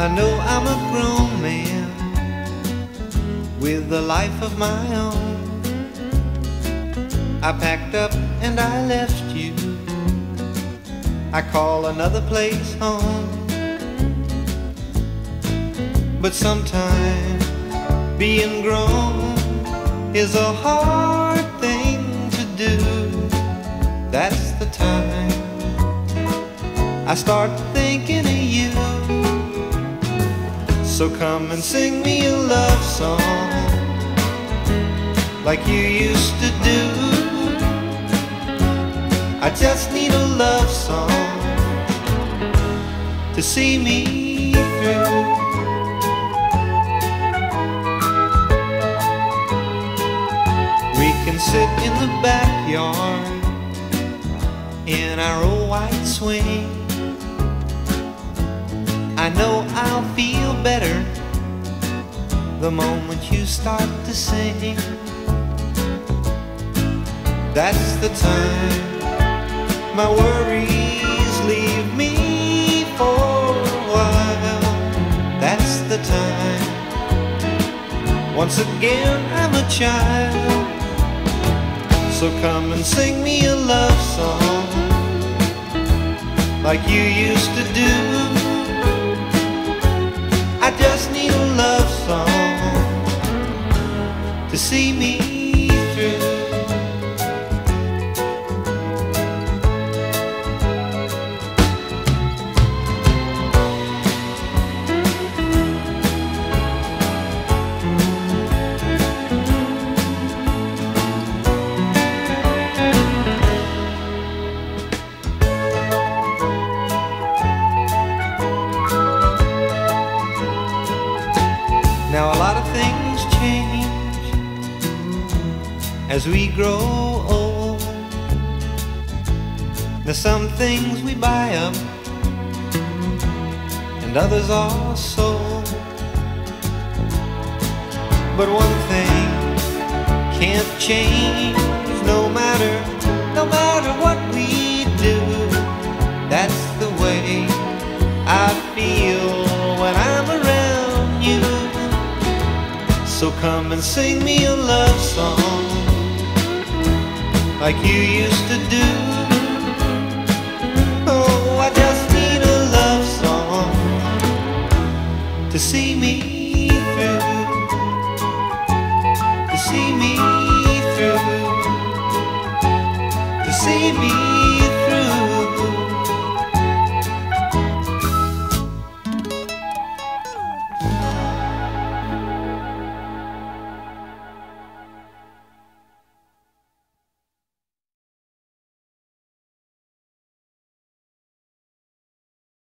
I know I'm a grown man with a life of my own. I packed up and I left you. I call another place home. But sometimes being grown is a hard thing to do. That's the time I start thinking of you. So come and sing me a love song like you used to do. I just need a love song to see me through. We can sit in the backyard in our old white swing. I'll feel better the moment you start to sing. That's the time my worries leave me for a while. That's the time. Once again, I'm a child. So come and sing me a love song like you used to do. See me as we grow old. There's some things we buy up and others are sold. But one thing can't change no matter no matter what we do. That's the way I feel when I'm around you. So come and sing me a love song like you used to do. Oh, I just need a love song to see